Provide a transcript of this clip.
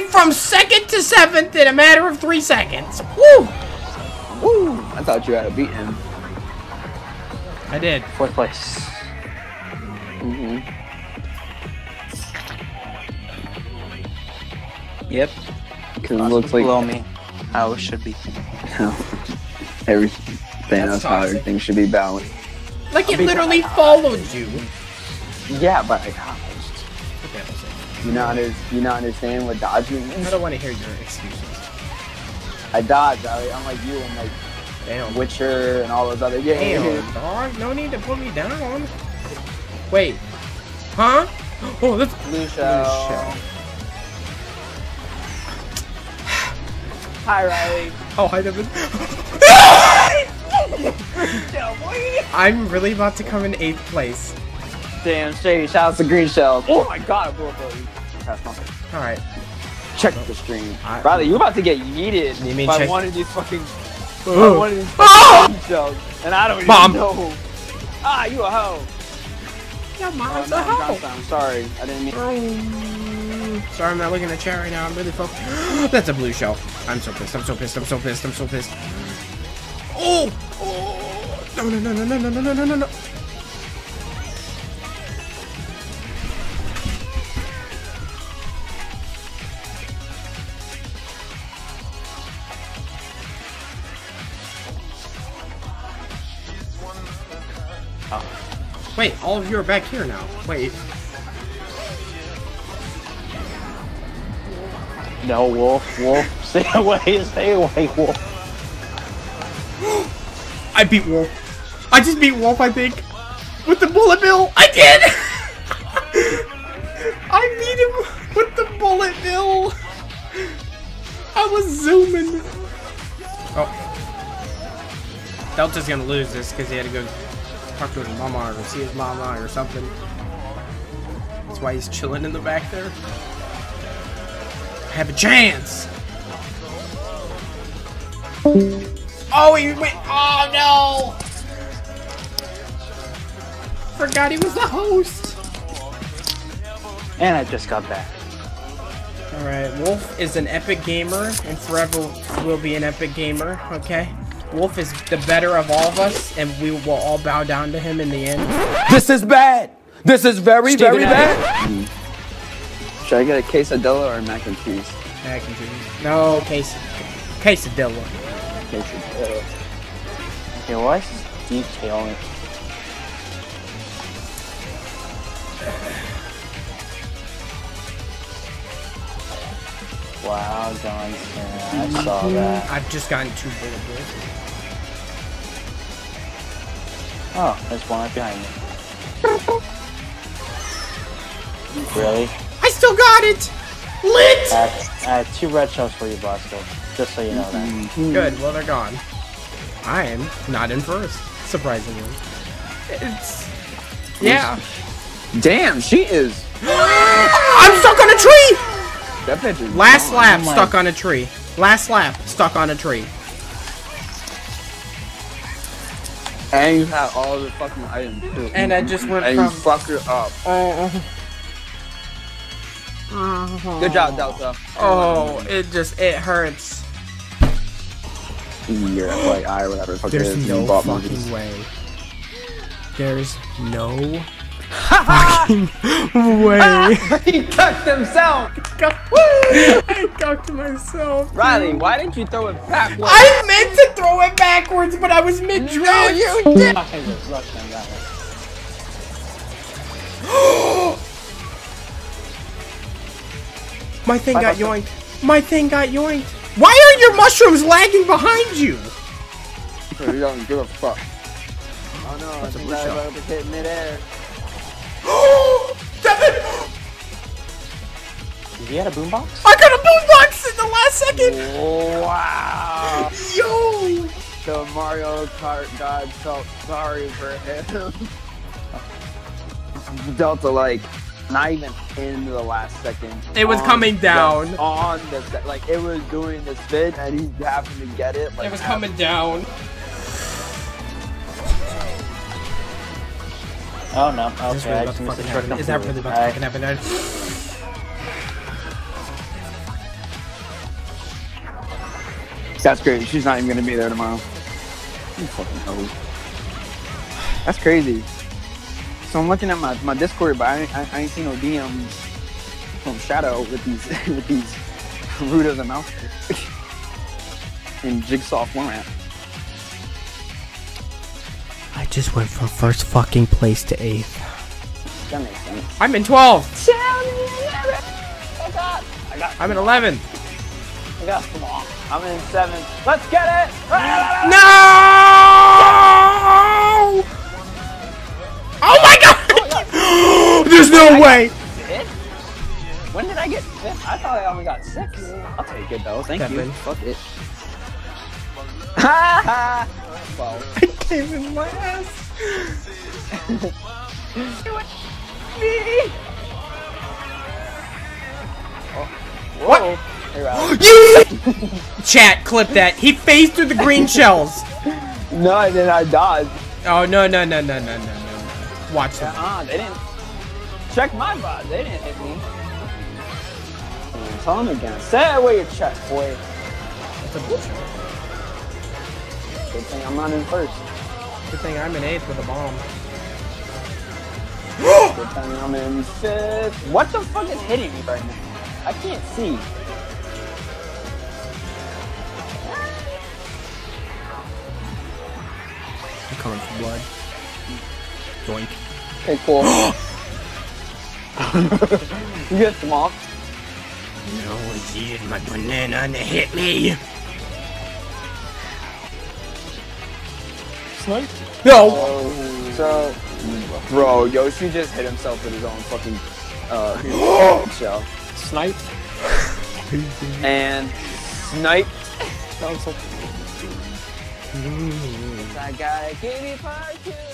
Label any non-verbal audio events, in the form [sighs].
went from second to seventh in a matter of three seconds. Woo! Woo! I thought you had to beat him. I did. Fourth place. Mm-hmm. Yep. Because it looks like below me. How it should be. [laughs] everything That's else, how everything should be balanced. Like it literally followed you. Yeah, but I dodged. Okay, I'll say. You not under, you not understand what dodging means? I don't want to hear your excuses. I dodged. I, I'm like you and like Damn. Witcher and all those other games. Damn, dog. No need to put me down. Wait. Huh? [gasps] Oh, that's shell. [sighs] Hi, Riley. Oh, hi, Devin. [laughs] [laughs] I'm really about to come in eighth place. Damn straight. Shout out to Green Shell. Oh my god, I blew up a That's All right. Check the stream. I- Riley, you're about to get yeeted You mean by check- one of these fucking by one of these Ah! fucking Green Shells. And I don't Mom. even know. Ah, you a hoe. Yeah, Oh, mom's no, a I'm hoe. Johnstown. Sorry. I didn't mean Mm, Sorry, I'm not looking at the chat right now. I'm really focused. [gasps] That's a blue shell. I'm so pissed. I'm so pissed. I'm so pissed. I'm so pissed. Oh! Oh! No, no, no, no, no, no, no, no, no, Oh. Wait, all of you are back here now. Wait. No, Wolf, Wolf, [laughs] stay away, stay away, Wolf. [gasps] I beat Wolf. I just beat Wolf, I think. With the bullet bill. I did! [laughs] I beat him with the bullet bill. I was zooming. Oh. Delta's gonna lose this because he had to go talk to his mama or see his mama or something. That's why he's chilling in the back there. I have a chance. Oh, he went. Oh no! Forgot he was the host. And I just got back. All right, Wolf is an epic gamer and forever will be an epic gamer. Okay, Wolf is the better of all of us, and we will all bow down to him in the end. This is bad. This is very, Steven very Adams. bad. Should I get a quesadilla or mac and cheese? Mac and cheese. No, case, quesadilla. Quesadilla. Okay, why is this detailing? Wow, Johnson, I saw that. I've just gotten two bullet bills. Oh, there's one right behind me. Really? I still got it. Lit. I have, I have two red shells for you, Bosko. Just so you know that. Mm-hmm. Good. Well, they're gone. I am not in first, surprisingly. It's yeah. Damn, she is. [gasps] I'm stuck on a tree. That bitch is Last gone. lap, Oh my- stuck on a tree. Last lap, stuck on a tree. And you had all the fucking items too. And I just went And you fucked her up. Oh. Good job, Delta. Oh, it just it hurts. You're like I or whatever fuck There's no fucking movies. way. There's no fucking way. [laughs] he touched himself. I talked myself. Riley, why didn't you throw it backwards? I meant to throw it backwards, but I was mid drift. No, you did. I was rushing on that one. My thing got yoinked. My thing got yoinked. Why are your mushrooms lagging behind you? You don't give a fuck. Oh no, I That's a think blue I shell. was hit midair. [gasps] Devin, Did you had a boombox? I got a boombox in the last second. Wow. [laughs] Yo. The Mario Kart god felt sorry for him. [laughs] Delta like not even in the last second. It was coming the- down. on the like it was doing the spin and he happened to get it. Like It was coming down. Oh no, okay, is really I just missed the trick Is that really about to fucking happen? Right. That's crazy. She's not even gonna be there tomorrow. You fucking hoe. That's crazy. So I'm looking at my, my Discord, but I, I, I ain't seen no DMs from Shadow with these [laughs] with these root of the Mouth [laughs] and Jigsaw format. I just went from first fucking place to eighth. That makes sense. I'm in 12. I got, I got, I'm in 11. I got small. I'm in seven. Let's get it! No! Oh my god! [gasps] There's no way! When did I get fifth? I thought I only got six. I'll take it though. Thank you. Fuck it. Ha ha! Well, I came in my ass. me. What? You [laughs] chat clip that. He phased through the green shells. No, and then I dodged. Oh no no no no no no no! Watch that. Uh, they didn't check my bot. They didn't hit me. Tell them again. Say away your check, boy. It's a bullshit. Good thing I'm not in first. Good thing I'm in eighth with a bomb. Good thing I'm in fifth. What the fuck is hitting me right now? I can't see. I'm coming for blood. Doink. Okay, cool. [gasps] [laughs] you get small. No, it's used my banana to hit me. Snipe? No! Oh, so, bro, Yoshi just hit himself with his own fucking uh [gasps] shell. Snipe. And snipe. That was so I gotta give you part two.